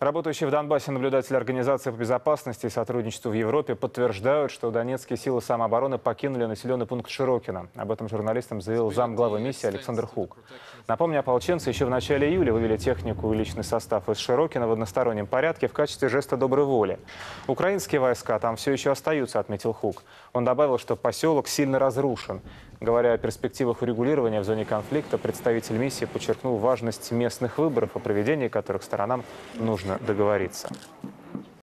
Работающие в Донбассе наблюдатели Организации по безопасности и сотрудничеству в Европе подтверждают, что донецкие силы самообороны покинули населенный пункт Широкино. Об этом журналистам заявил замглавы миссии Александр Хук. Напомню, ополченцы еще в начале июля вывели технику и личный состав из Широкина в одностороннем порядке в качестве жеста доброй воли. Украинские войска там все еще остаются, отметил Хук. Он добавил, что поселок сильно разрушен. Говоря о перспективах урегулирования в зоне конфликта, представитель миссии подчеркнул важность местных выборов, о проведении которых сторонам нужно договориться.